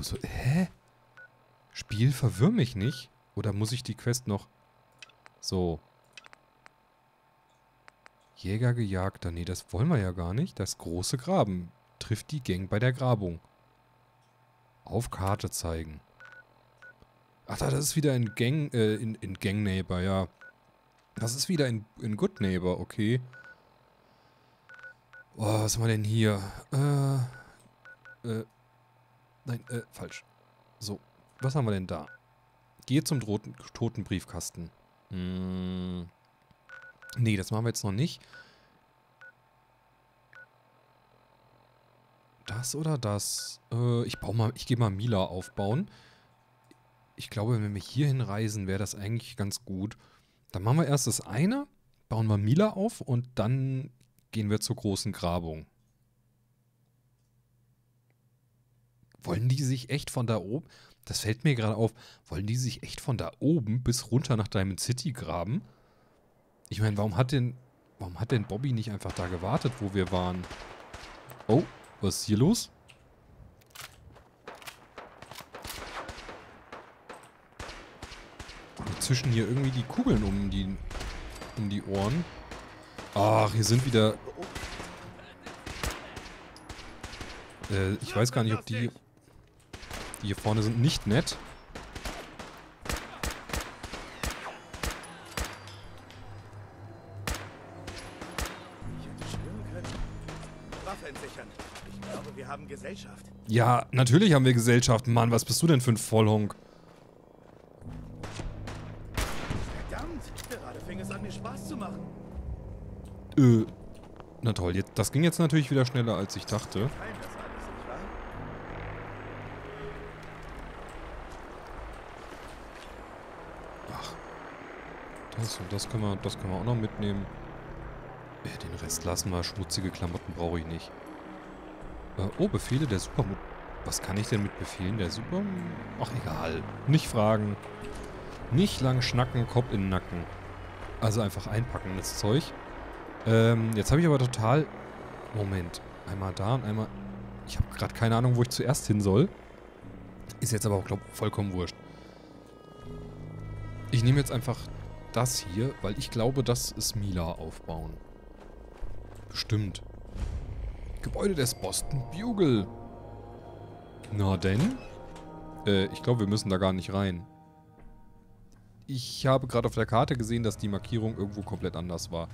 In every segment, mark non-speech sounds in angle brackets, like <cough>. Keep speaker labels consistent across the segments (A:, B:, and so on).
A: Wo so, hä? Spiel, verwirr mich nicht. Oder muss ich die Quest noch... So. Jäger gejagter. Nee, das wollen wir ja gar nicht. Das große Graben. Trifft die Gang bei der Grabung. Auf Karte zeigen. Ach, das ist wieder in Gang, äh, in, in Gang Neighbor, ja. Das ist wieder in, in Good Neighbor, okay. Oh, was haben wir denn hier? Äh, äh, nein, äh, falsch. So, was haben wir denn da? Gehe zum Droten, toten Briefkasten. Hm. Nee, das machen wir jetzt noch nicht. Das oder das? Äh, ich baue mal, ich gehe mal Mila aufbauen. Ich glaube, wenn wir hier hinreisen, wäre das eigentlich ganz gut. Dann machen wir erst das eine, bauen wir Mila auf und dann gehen wir zur großen Grabung. Wollen die sich echt von da oben, das fällt mir gerade auf, wollen die sich echt von da oben bis runter nach Diamond City graben? Ich meine, warum hat denn, warum hat denn Bobby nicht einfach da gewartet, wo wir waren? Oh, was ist hier los? Wir zischen hier irgendwie die Kugeln um die, um die Ohren. Ach, hier sind wieder... Äh, ich weiß gar nicht, ob die... Die hier vorne sind nicht nett.
B: Gesellschaft.
A: Ja, natürlich haben wir Gesellschaft. Mann, was bist du denn für ein Vollhonk?
B: Verdammt, gerade fing es an, mir Spaß zu machen.
A: Äh, na toll, jetzt, das ging jetzt natürlich wieder schneller, als ich dachte. Ach. Und das können wir, das können wir auch noch mitnehmen. Äh, den Rest lassen wir. Schmutzige Klamotten brauche ich nicht. Äh, oh, Befehle der Super... Was kann ich denn mit Befehlen der Super... Ach, egal. Nicht fragen. Nicht lang schnacken, Kopf in den Nacken. Also einfach einpacken, das Zeug. Ähm, jetzt habe ich aber total... Moment. Einmal da und einmal... Ich habe gerade keine Ahnung, wo ich zuerst hin soll. Ist jetzt aber auch, glaube vollkommen wurscht. Ich nehme jetzt einfach das hier, weil ich glaube, das ist Mila aufbauen. Bestimmt. Gebäude des Boston Bugle. Na denn? Äh, ich glaube, wir müssen da gar nicht rein. Ich habe gerade auf der Karte gesehen, dass die Markierung irgendwo komplett anders war.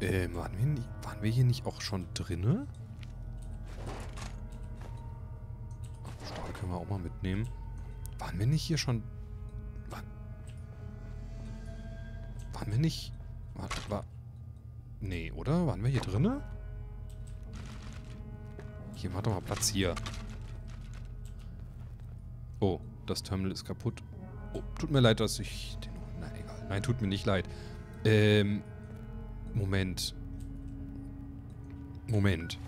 A: Ähm, waren wir, nicht, waren wir hier nicht auch schon drinne? Stahl können wir auch mal mitnehmen. Waren wir nicht hier schon... waren wir nicht... War, war, Nee, oder? Waren wir hier drinne? Hier, mach doch mal Platz hier. Oh, das Terminal ist kaputt. Oh, tut mir leid, dass ich... Den, na, egal. Nein, tut mir nicht leid. Ähm, Moment. Moment.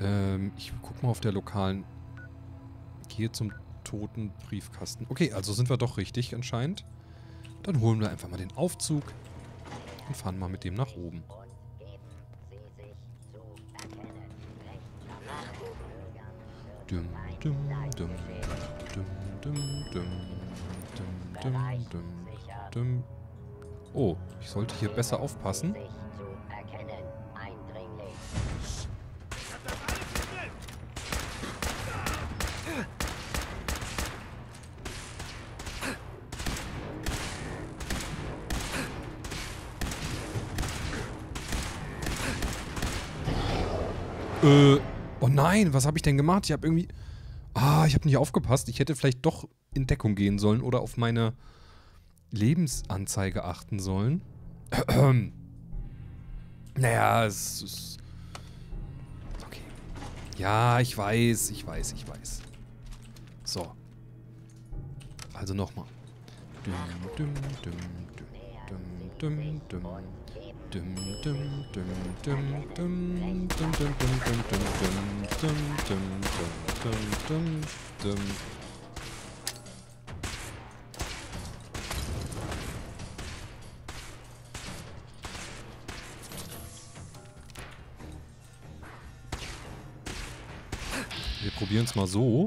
A: Ähm, ich guck mal auf der lokalen... Gehe zum toten Briefkasten. Okay, also sind wir doch richtig anscheinend. Dann holen wir einfach mal den Aufzug und fahren mal mit dem nach oben. Dum, dum, dum, dum, dum, dum, dum, dum, dum. Oh, ich sollte hier besser aufpassen. Nein, was habe ich denn gemacht? Ich habe irgendwie... Ah, ich habe nicht aufgepasst. Ich hätte vielleicht doch in Deckung gehen sollen oder auf meine Lebensanzeige achten sollen. <clears throat> naja, es ist... Okay. Ja, ich weiß, ich weiß, ich weiß. So. Also nochmal. Dum, dum, dum, dum, dum, dum, dum. Wir probieren es mal so.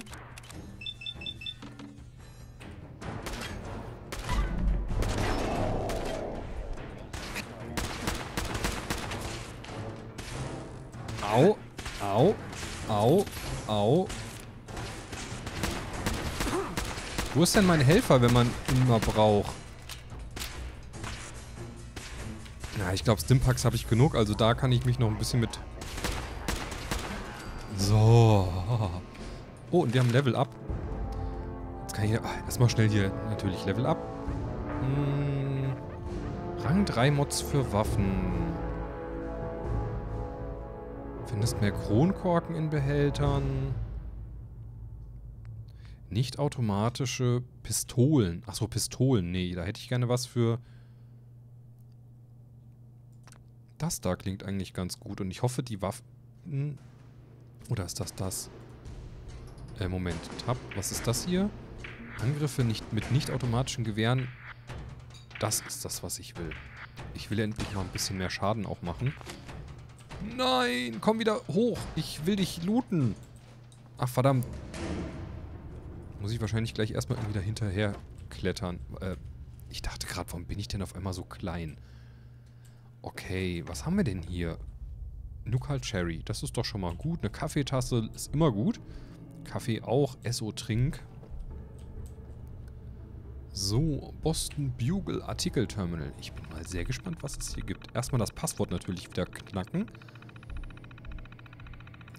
A: Wo ist denn mein Helfer, wenn man ihn mal braucht? Na, ich glaube, Stimpaks habe ich genug, also da kann ich mich noch ein bisschen mit... So. Oh, und wir haben Level Up. Jetzt kann ich ach, erstmal schnell hier natürlich Level Up. Hm, Rang 3 Mods für Waffen. Findest mehr Kronkorken in Behältern. Nicht automatische Pistolen. Achso, Pistolen. Nee, da hätte ich gerne was für... Das da klingt eigentlich ganz gut. Und ich hoffe, die Waffen... Oder ist das das? Äh, Moment. Tab. Was ist das hier? Angriffe nicht mit nicht automatischen Gewehren. Das ist das, was ich will. Ich will endlich mal ein bisschen mehr Schaden auch machen. Nein, komm wieder hoch. Ich will dich looten. Ach, verdammt. Muss ich wahrscheinlich gleich erstmal irgendwie dahinterher klettern. Äh, ich dachte gerade, warum bin ich denn auf einmal so klein? Okay, was haben wir denn hier? Nukal Cherry, das ist doch schon mal gut. Eine Kaffeetasse ist immer gut. Kaffee auch. Esso Trink. So, Boston Bugle Artikel Terminal. Ich bin mal sehr gespannt, was es hier gibt. Erstmal das Passwort natürlich wieder knacken.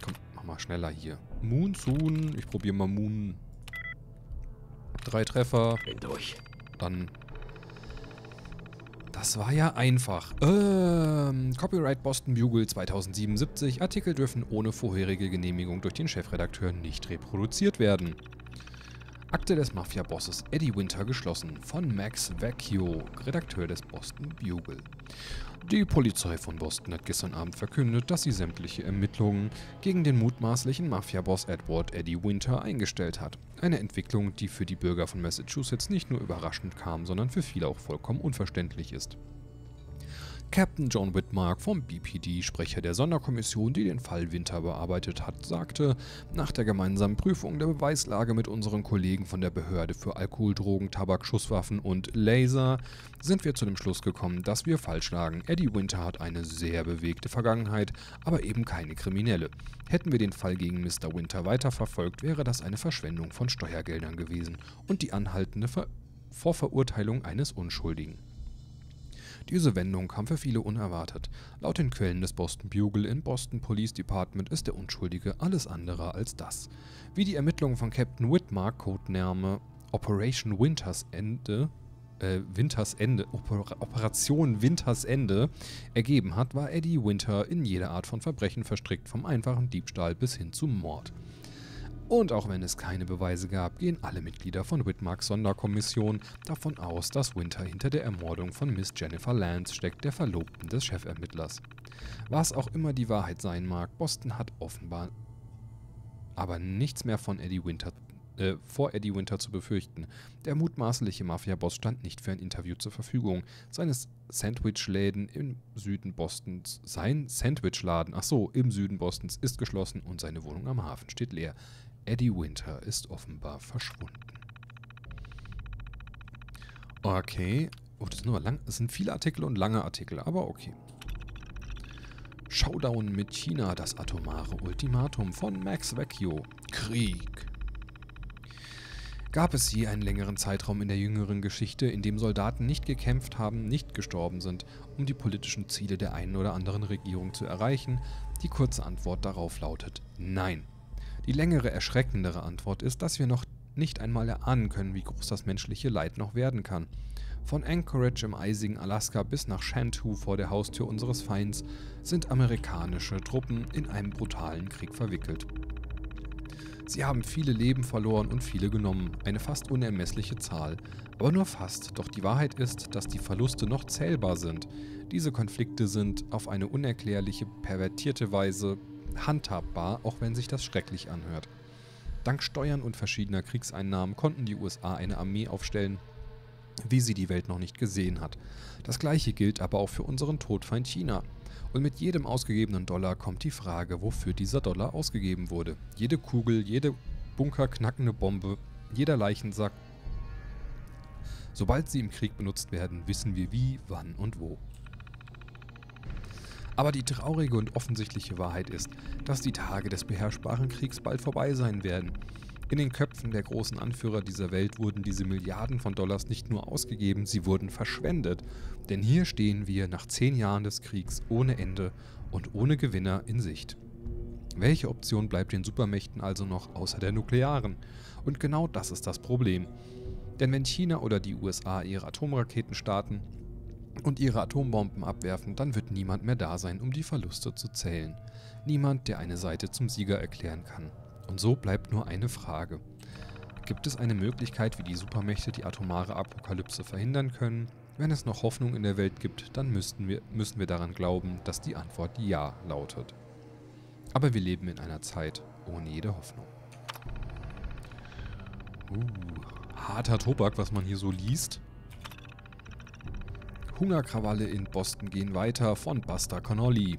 A: Komm, mach mal schneller hier. Moon Soon. Ich probiere mal Moon. Drei Treffer.
B: Bin durch.
A: Dann. Das war ja einfach. Ähm, Copyright Boston Bugle 2077. Artikel dürfen ohne vorherige Genehmigung durch den Chefredakteur nicht reproduziert werden. Akte des Mafia-Bosses Eddie Winter geschlossen von Max Vecchio, Redakteur des Boston Bugle. Die Polizei von Boston hat gestern Abend verkündet, dass sie sämtliche Ermittlungen gegen den mutmaßlichen Mafia-Boss Edward Eddie Winter eingestellt hat. Eine Entwicklung, die für die Bürger von Massachusetts nicht nur überraschend kam, sondern für viele auch vollkommen unverständlich ist. Captain John Whitmark vom BPD, Sprecher der Sonderkommission, die den Fall Winter bearbeitet hat, sagte, nach der gemeinsamen Prüfung der Beweislage mit unseren Kollegen von der Behörde für Alkohol, Drogen, Tabak, Schusswaffen und Laser sind wir zu dem Schluss gekommen, dass wir falsch lagen. Eddie Winter hat eine sehr bewegte Vergangenheit, aber eben keine kriminelle. Hätten wir den Fall gegen Mr. Winter weiterverfolgt, wäre das eine Verschwendung von Steuergeldern gewesen und die anhaltende Ver Vorverurteilung eines Unschuldigen. Diese Wendung kam für viele unerwartet. Laut den Quellen des Boston Bugle im Boston Police Department ist der Unschuldige alles andere als das. Wie die Ermittlungen von Captain Whitmark, Codename Operation Winters Ende, äh, Winters Ende, Oper Operation Winters Ende ergeben hat, war Eddie Winter in jede Art von Verbrechen verstrickt, vom einfachen Diebstahl bis hin zum Mord. Und auch wenn es keine Beweise gab, gehen alle Mitglieder von Whitmarks Sonderkommission davon aus, dass Winter hinter der Ermordung von Miss Jennifer Lance steckt, der Verlobten des Chefermittlers. Was auch immer die Wahrheit sein mag, Boston hat offenbar aber nichts mehr von Eddie Winter äh, vor Eddie Winter zu befürchten. Der mutmaßliche Mafia-Boss stand nicht für ein Interview zur Verfügung. Seine Sandwich-Läden im Süden Bostons, sein Sandwich-Laden, ach so, im Süden Bostons ist geschlossen und seine Wohnung am Hafen steht leer. Eddie Winter ist offenbar verschwunden. Okay. Oh, das sind, nur lang, das sind viele Artikel und lange Artikel, aber okay. Showdown mit China, das atomare Ultimatum von Max Vecchio. Krieg. Gab es je einen längeren Zeitraum in der jüngeren Geschichte, in dem Soldaten nicht gekämpft haben, nicht gestorben sind, um die politischen Ziele der einen oder anderen Regierung zu erreichen? Die kurze Antwort darauf lautet Nein. Die längere, erschreckendere Antwort ist, dass wir noch nicht einmal erahnen können, wie groß das menschliche Leid noch werden kann. Von Anchorage im eisigen Alaska bis nach Shantou vor der Haustür unseres Feinds sind amerikanische Truppen in einem brutalen Krieg verwickelt. Sie haben viele Leben verloren und viele genommen, eine fast unermessliche Zahl. Aber nur fast, doch die Wahrheit ist, dass die Verluste noch zählbar sind. Diese Konflikte sind auf eine unerklärliche, pervertierte Weise handhabbar, auch wenn sich das schrecklich anhört. Dank Steuern und verschiedener Kriegseinnahmen konnten die USA eine Armee aufstellen, wie sie die Welt noch nicht gesehen hat. Das gleiche gilt aber auch für unseren Todfeind China. Und mit jedem ausgegebenen Dollar kommt die Frage, wofür dieser Dollar ausgegeben wurde. Jede Kugel, jede bunkerknackende Bombe, jeder Leichensack. Sobald sie im Krieg benutzt werden, wissen wir wie, wann und wo. Aber die traurige und offensichtliche Wahrheit ist, dass die Tage des beherrschbaren Kriegs bald vorbei sein werden. In den Köpfen der großen Anführer dieser Welt wurden diese Milliarden von Dollars nicht nur ausgegeben, sie wurden verschwendet. Denn hier stehen wir nach zehn Jahren des Kriegs ohne Ende und ohne Gewinner in Sicht. Welche Option bleibt den Supermächten also noch außer der nuklearen? Und genau das ist das Problem. Denn wenn China oder die USA ihre Atomraketen starten, und ihre Atombomben abwerfen, dann wird niemand mehr da sein, um die Verluste zu zählen. Niemand, der eine Seite zum Sieger erklären kann. Und so bleibt nur eine Frage. Gibt es eine Möglichkeit, wie die Supermächte die atomare Apokalypse verhindern können? Wenn es noch Hoffnung in der Welt gibt, dann müssten wir, müssen wir daran glauben, dass die Antwort Ja lautet. Aber wir leben in einer Zeit ohne jede Hoffnung. Uh, harter Tobak, was man hier so liest. Hungerkrawalle in Boston gehen weiter von Buster Connolly.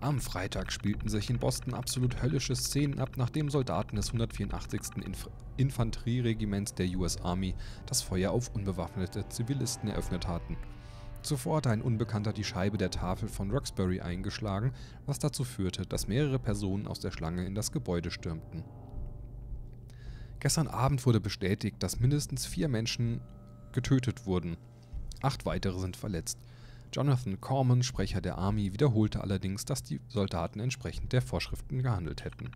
A: Am Freitag spielten sich in Boston absolut höllische Szenen ab, nachdem Soldaten des 184. Inf Infanterieregiments der US Army das Feuer auf unbewaffnete Zivilisten eröffnet hatten. Zuvor hatte ein Unbekannter die Scheibe der Tafel von Roxbury eingeschlagen, was dazu führte, dass mehrere Personen aus der Schlange in das Gebäude stürmten. Gestern Abend wurde bestätigt, dass mindestens vier Menschen getötet wurden. Acht weitere sind verletzt. Jonathan Corman, Sprecher der Army, wiederholte allerdings, dass die Soldaten entsprechend der Vorschriften gehandelt hätten.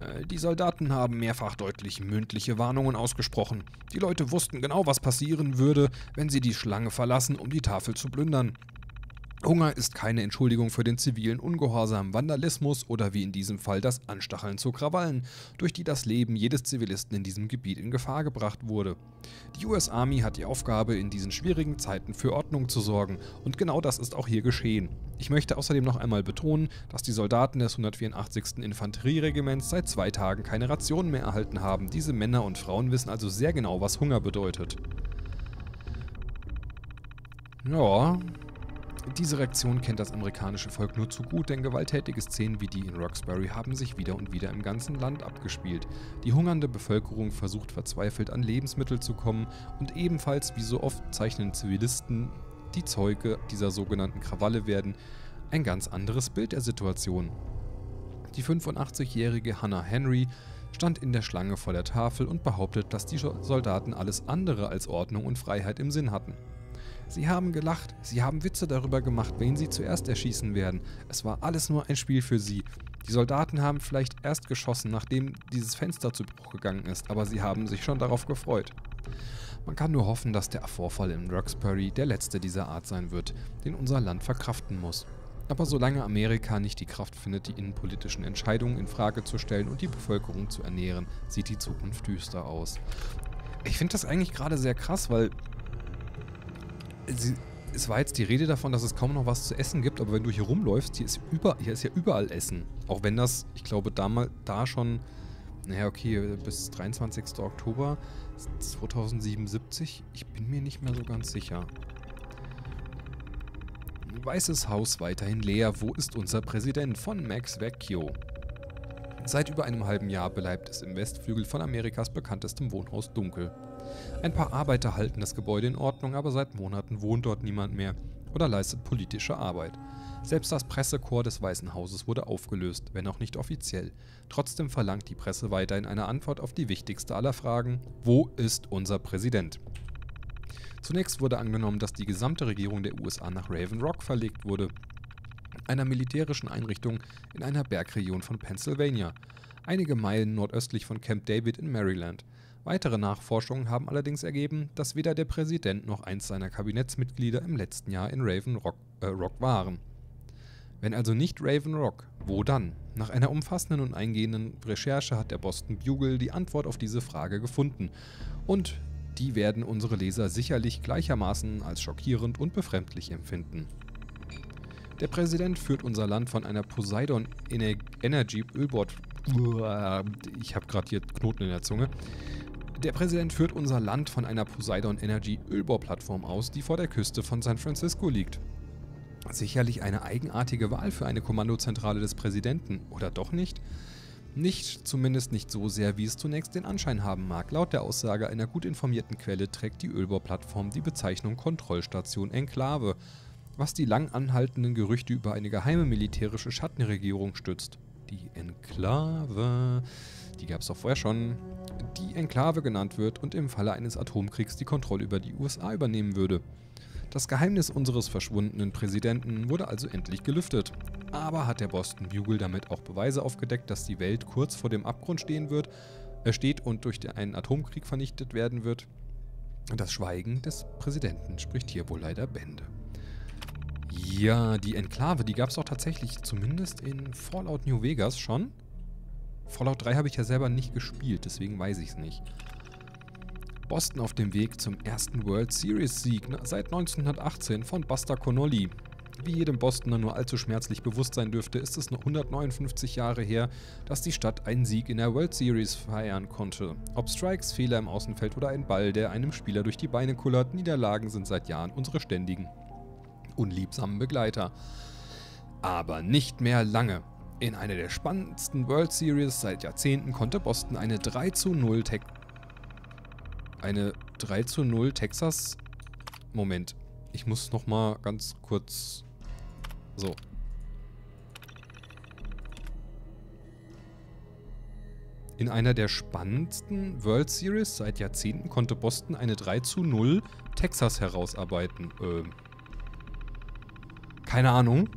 A: Äh, die Soldaten haben mehrfach deutlich mündliche Warnungen ausgesprochen. Die Leute wussten genau, was passieren würde, wenn sie die Schlange verlassen, um die Tafel zu plündern. Hunger ist keine Entschuldigung für den zivilen Ungehorsam, Vandalismus oder wie in diesem Fall das Anstacheln zu Krawallen, durch die das Leben jedes Zivilisten in diesem Gebiet in Gefahr gebracht wurde. Die US Army hat die Aufgabe, in diesen schwierigen Zeiten für Ordnung zu sorgen, und genau das ist auch hier geschehen. Ich möchte außerdem noch einmal betonen, dass die Soldaten des 184. Infanterieregiments seit zwei Tagen keine Rationen mehr erhalten haben. Diese Männer und Frauen wissen also sehr genau, was Hunger bedeutet. Ja, diese Reaktion kennt das amerikanische Volk nur zu gut, denn gewalttätige Szenen wie die in Roxbury haben sich wieder und wieder im ganzen Land abgespielt. Die hungernde Bevölkerung versucht verzweifelt an Lebensmittel zu kommen und ebenfalls wie so oft zeichnen Zivilisten, die Zeuge dieser sogenannten Krawalle werden, ein ganz anderes Bild der Situation. Die 85-jährige Hannah Henry stand in der Schlange vor der Tafel und behauptet, dass die Soldaten alles andere als Ordnung und Freiheit im Sinn hatten. Sie haben gelacht, sie haben Witze darüber gemacht, wen sie zuerst erschießen werden. Es war alles nur ein Spiel für sie. Die Soldaten haben vielleicht erst geschossen, nachdem dieses Fenster zu Bruch gegangen ist, aber sie haben sich schon darauf gefreut. Man kann nur hoffen, dass der Vorfall in Roxbury der letzte dieser Art sein wird, den unser Land verkraften muss. Aber solange Amerika nicht die Kraft findet, die innenpolitischen Entscheidungen in Frage zu stellen und die Bevölkerung zu ernähren, sieht die Zukunft düster aus. Ich finde das eigentlich gerade sehr krass, weil sie, es war jetzt die Rede davon, dass es kaum noch was zu essen gibt, aber wenn du hier rumläufst, hier ist, über, hier ist ja überall Essen. Auch wenn das, ich glaube, damals da schon, naja, okay, bis 23. Oktober 2077, ich bin mir nicht mehr so ganz sicher. Weißes Haus weiterhin leer. Wo ist unser Präsident? Von Max Vecchio. Seit über einem halben Jahr bleibt es im Westflügel von Amerikas bekanntestem Wohnhaus dunkel. Ein paar Arbeiter halten das Gebäude in Ordnung, aber seit Monaten wohnt dort niemand mehr oder leistet politische Arbeit. Selbst das Pressekorps des Weißen Hauses wurde aufgelöst, wenn auch nicht offiziell. Trotzdem verlangt die Presse weiterhin eine Antwort auf die wichtigste aller Fragen: Wo ist unser Präsident? Zunächst wurde angenommen, dass die gesamte Regierung der USA nach Raven Rock verlegt wurde, einer militärischen Einrichtung in einer Bergregion von Pennsylvania, einige Meilen nordöstlich von Camp David in Maryland. Weitere Nachforschungen haben allerdings ergeben, dass weder der Präsident noch eins seiner Kabinettsmitglieder im letzten Jahr in Raven Rock, äh, Rock waren. Wenn also nicht Raven Rock, wo dann? Nach einer umfassenden und eingehenden Recherche hat der Boston Bugle die Antwort auf diese Frage gefunden. Und die werden unsere Leser sicherlich gleichermaßen als schockierend und befremdlich empfinden. Der Präsident führt unser Land von einer Poseidon Energy Ölbord. Ich habe gerade hier Knoten in der Zunge. Der Präsident führt unser Land von einer Poseidon Energy Ölbohrplattform aus, die vor der Küste von San Francisco liegt. Sicherlich eine eigenartige Wahl für eine Kommandozentrale des Präsidenten, oder doch nicht? Nicht, zumindest nicht so sehr, wie es zunächst den Anschein haben mag. Laut der Aussage einer gut informierten Quelle trägt die Ölbauplattform die Bezeichnung Kontrollstation Enklave, was die lang anhaltenden Gerüchte über eine geheime militärische Schattenregierung stützt. Die Enklave, die gab es doch vorher schon, die Enklave genannt wird und im Falle eines Atomkriegs die Kontrolle über die USA übernehmen würde. Das Geheimnis unseres verschwundenen Präsidenten wurde also endlich gelüftet. Aber hat der Boston Bugle damit auch Beweise aufgedeckt, dass die Welt kurz vor dem Abgrund stehen wird, er steht und durch einen Atomkrieg vernichtet werden wird? Das Schweigen des Präsidenten spricht hier wohl leider Bände. Ja, die Enklave, die gab es auch tatsächlich, zumindest in Fallout New Vegas schon. Fallout 3 habe ich ja selber nicht gespielt, deswegen weiß ich es nicht. Boston auf dem Weg zum ersten World Series Sieg seit 1918 von Buster Connolly. Wie jedem Bostoner nur allzu schmerzlich bewusst sein dürfte, ist es noch 159 Jahre her, dass die Stadt einen Sieg in der World Series feiern konnte. Ob Strikes, Fehler im Außenfeld oder ein Ball, der einem Spieler durch die Beine kullert, Niederlagen sind seit Jahren unsere ständigen, unliebsamen Begleiter. Aber nicht mehr lange. In einer der spannendsten World Series seit Jahrzehnten konnte Boston eine 3 zu 0 Tech eine 3 zu 0 Texas... Moment. Ich muss noch mal ganz kurz... So. In einer der spannendsten World Series seit Jahrzehnten konnte Boston eine 3 zu 0 Texas herausarbeiten. Ähm. Keine Ahnung.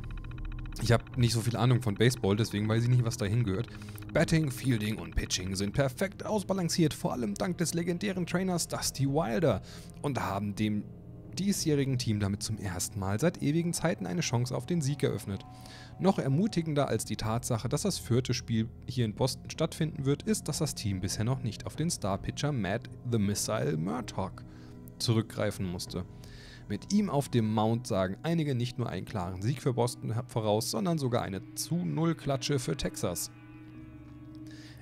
A: Ich habe nicht so viel Ahnung von Baseball, deswegen weiß ich nicht, was dahin gehört. Batting, Fielding und Pitching sind perfekt ausbalanciert, vor allem dank des legendären Trainers Dusty Wilder und haben dem diesjährigen Team damit zum ersten Mal seit ewigen Zeiten eine Chance auf den Sieg eröffnet. Noch ermutigender als die Tatsache, dass das vierte Spiel hier in Boston stattfinden wird, ist, dass das Team bisher noch nicht auf den Star-Pitcher Matt the Missile Murtaugh zurückgreifen musste. Mit ihm auf dem Mount sagen einige nicht nur einen klaren Sieg für Boston voraus, sondern sogar eine zu Null Klatsche für Texas.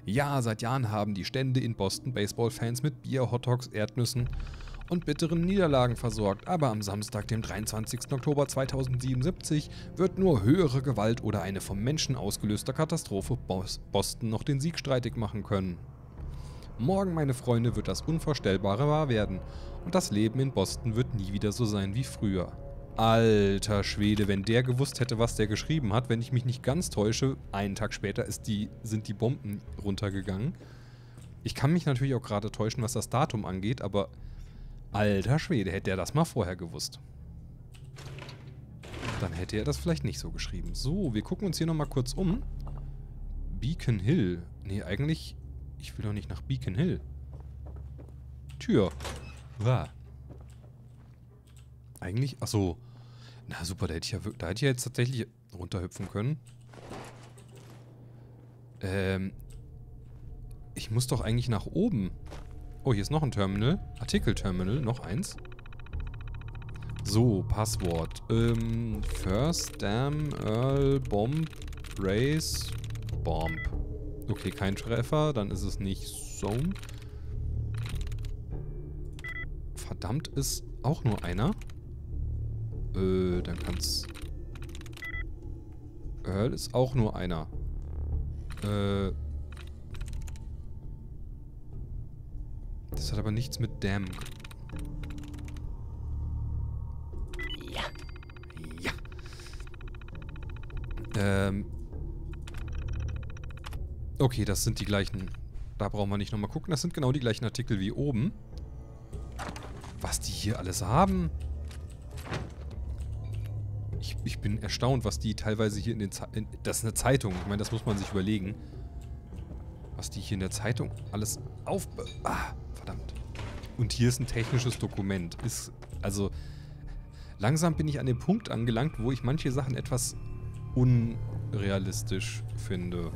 A: Ja, seit Jahren haben die Stände in Boston Baseball-Fans mit Bier, Hotdogs, Erdnüssen und bitteren Niederlagen versorgt, aber am Samstag, dem 23. Oktober 2077, wird nur höhere Gewalt oder eine vom Menschen ausgelöste Katastrophe Boston noch den Sieg streitig machen können. Morgen, meine Freunde, wird das Unvorstellbare wahr werden und das Leben in Boston wird nie wieder so sein wie früher. Alter Schwede, wenn der gewusst hätte, was der geschrieben hat, wenn ich mich nicht ganz täusche, einen Tag später die, sind die Bomben runtergegangen. Ich kann mich natürlich auch gerade täuschen, was das Datum angeht, aber alter Schwede, hätte er das mal vorher gewusst. Dann hätte er das vielleicht nicht so geschrieben. So, wir gucken uns hier nochmal kurz um. Beacon Hill. Nee, eigentlich... Ich will doch nicht nach Beacon Hill. Tür. War. Eigentlich... Achso. Na super, da hätte ich ja, da hätte ich ja jetzt tatsächlich runterhüpfen können. Ähm, ich muss doch eigentlich nach oben. Oh, hier ist noch ein Terminal. Artikel-Terminal, noch eins. So, Passwort. Ähm, First, Dam, Earl, Bomb, Race, Bomb. Okay, kein Treffer, dann ist es nicht Zone. Verdammt ist auch nur einer. Äh, dann kann's... Earl ist auch nur einer. Äh... Das hat aber nichts mit Dam. Ja. Ja. Ähm... Okay, das sind die gleichen... Da brauchen wir nicht nochmal gucken. Das sind genau die gleichen Artikel wie oben. Was die hier alles haben ich, ich bin erstaunt, was die teilweise hier in den... Ze in, das ist eine Zeitung. Ich meine, das muss man sich überlegen. Was die hier in der Zeitung alles auf... Ah, verdammt. Und hier ist ein technisches Dokument. Ist, also, langsam bin ich an dem Punkt angelangt, wo ich manche Sachen etwas unrealistisch finde.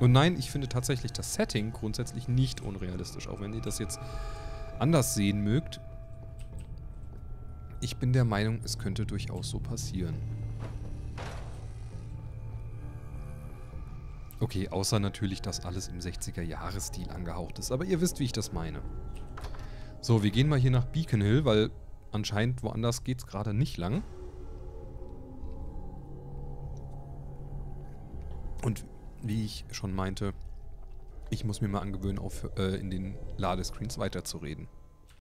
A: Und nein, ich finde tatsächlich das Setting grundsätzlich nicht unrealistisch, auch wenn ihr das jetzt anders sehen mögt. Ich bin der Meinung, es könnte durchaus so passieren. Okay, außer natürlich, dass alles im 60er-Jahres-Stil angehaucht ist. Aber ihr wisst, wie ich das meine. So, wir gehen mal hier nach Beacon Hill, weil anscheinend woanders geht es gerade nicht lang. Wie ich schon meinte, ich muss mir mal angewöhnen, auf, äh, in den Ladescreens weiterzureden.